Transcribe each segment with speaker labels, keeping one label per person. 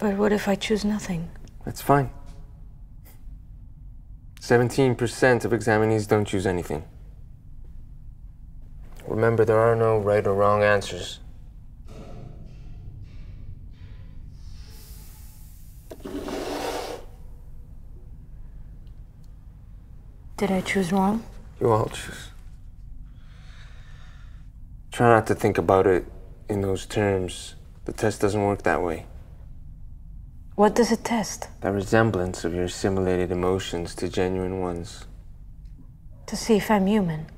Speaker 1: But what if I choose nothing?
Speaker 2: That's fine. 17% of examinees don't choose anything. Remember, there are no right or wrong answers.
Speaker 1: Did I choose wrong?
Speaker 2: You all choose. Try not to think about it in those terms. The test doesn't work that way.
Speaker 1: What does it test?
Speaker 2: The resemblance of your simulated emotions to genuine ones.
Speaker 1: To see if I'm human.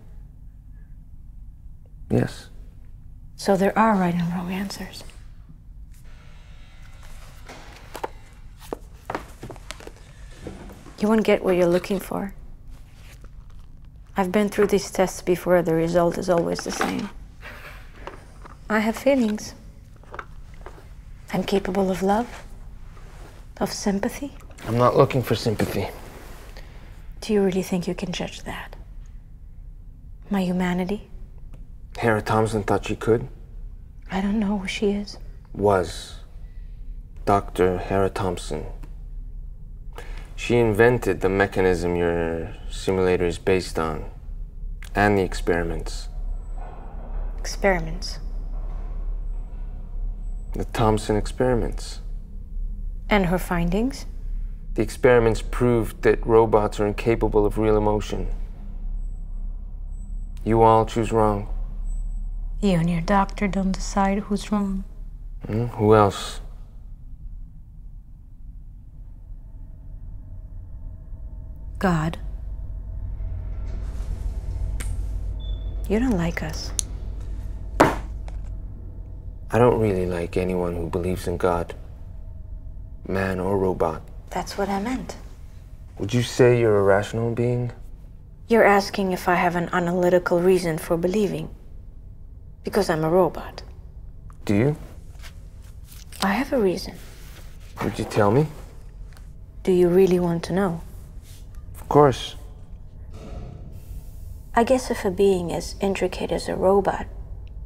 Speaker 2: Yes.
Speaker 1: So there are right and wrong answers. You won't get what you're looking for. I've been through these tests before, the result is always the same. I have feelings. I'm capable of love, of sympathy.
Speaker 2: I'm not looking for sympathy.
Speaker 1: Do you really think you can judge that? My humanity?
Speaker 2: Hera Thompson thought she could.
Speaker 1: I don't know who she is.
Speaker 2: Was. Dr. Hera Thompson. She invented the mechanism your simulator is based on, and the experiments.
Speaker 1: Experiments.
Speaker 2: The Thompson experiments.
Speaker 1: And her findings?
Speaker 2: The experiments proved that robots are incapable of real emotion. You all choose wrong.
Speaker 1: You and your doctor don't decide who's wrong.
Speaker 2: Hmm? Who else?
Speaker 1: God. You don't like us.
Speaker 2: I don't really like anyone who believes in God, man or robot.
Speaker 1: That's what I meant.
Speaker 2: Would you say you're a rational being?
Speaker 1: You're asking if I have an analytical reason for believing. Because I'm a robot.
Speaker 2: Do you?
Speaker 1: I have a reason.
Speaker 2: Would you tell me?
Speaker 1: Do you really want to know?
Speaker 2: Of course.
Speaker 1: I guess if a being as intricate as a robot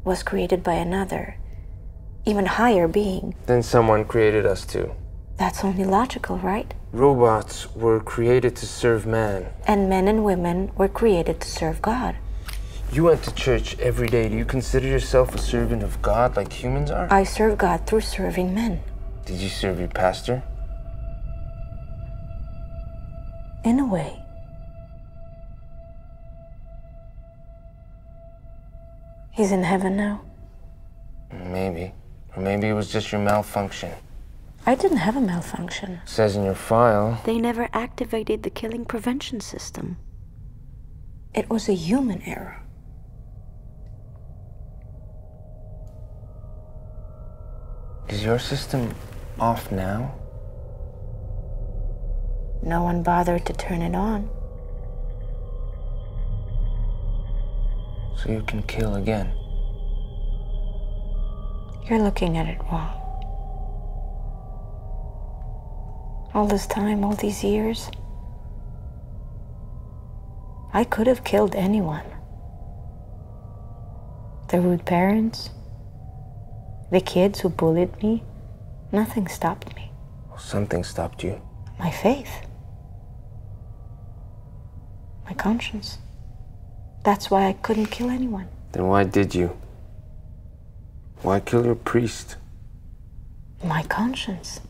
Speaker 1: was created by another, even higher being,
Speaker 2: Then someone created us too.
Speaker 1: That's only logical, right?
Speaker 2: Robots were created to serve man.
Speaker 1: And men and women were created to serve God.
Speaker 2: You went to church every day. Do you consider yourself a servant of God like humans are?
Speaker 1: I serve God through serving men.
Speaker 2: Did you serve your pastor?
Speaker 1: In a way. He's in heaven now.
Speaker 2: Maybe. Or maybe it was just your malfunction.
Speaker 1: I didn't have a malfunction.
Speaker 2: says in your file.
Speaker 1: They never activated the killing prevention system. It was a human error.
Speaker 2: Is your system off now?
Speaker 1: No one bothered to turn it on.
Speaker 2: So you can kill again.
Speaker 1: You're looking at it wrong. All this time, all these years, I could have killed anyone. The rude parents, the kids who bullied me, nothing stopped me.
Speaker 2: Something stopped you.
Speaker 1: My faith, my conscience. That's why I couldn't kill anyone.
Speaker 2: Then why did you? Why kill your priest?
Speaker 1: My conscience.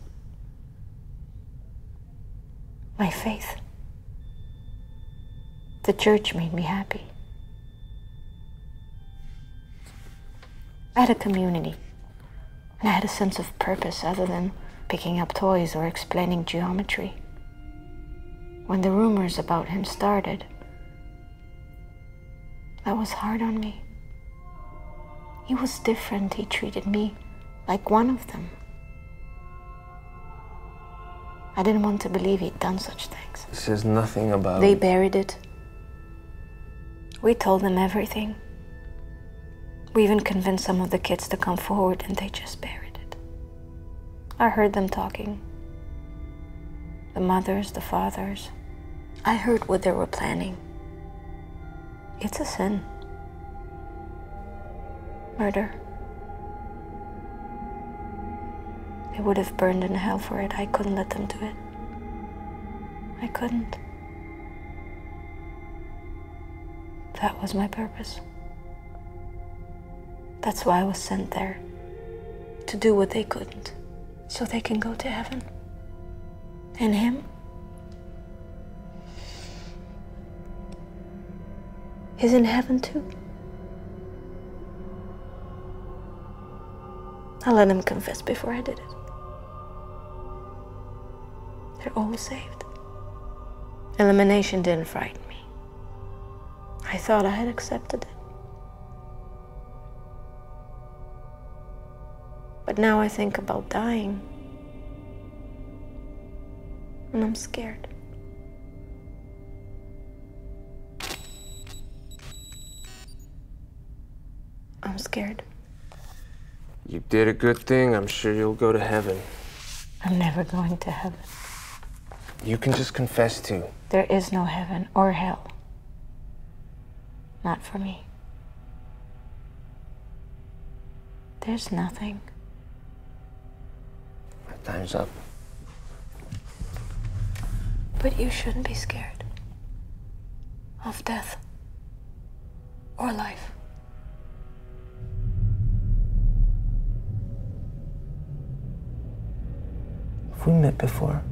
Speaker 1: My faith. The church made me happy. I had a community, and I had a sense of purpose other than picking up toys or explaining geometry. When the rumors about him started, that was hard on me. He was different. He treated me like one of them. I didn't want to believe he'd done such things.
Speaker 2: This says nothing about.
Speaker 1: They buried it. We told them everything. We even convinced some of the kids to come forward and they just buried it. I heard them talking. The mothers, the fathers. I heard what they were planning. It's a sin. Murder. They would have burned in hell for it. I couldn't let them do it. I couldn't. That was my purpose. That's why I was sent there. To do what they couldn't. So they can go to heaven. And him? He's in heaven too. I let him confess before I did it. They're all saved. Elimination didn't frighten me. I thought I had accepted it. But now I think about dying. And I'm scared. I'm scared.
Speaker 2: You did a good thing. I'm sure you'll go to heaven.
Speaker 1: I'm never going to heaven.
Speaker 2: You can just confess to.
Speaker 1: There is no heaven or hell. Not for me. There's nothing.
Speaker 2: My time's up.
Speaker 1: But you shouldn't be scared of death or life.
Speaker 2: Have we met before?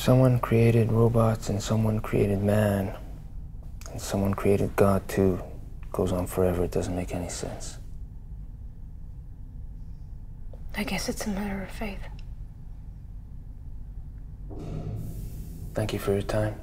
Speaker 2: Someone created robots and someone created man, and someone created God too, it goes on forever, it doesn't make any sense.
Speaker 1: I guess it's a matter of faith.
Speaker 2: Thank you for your time.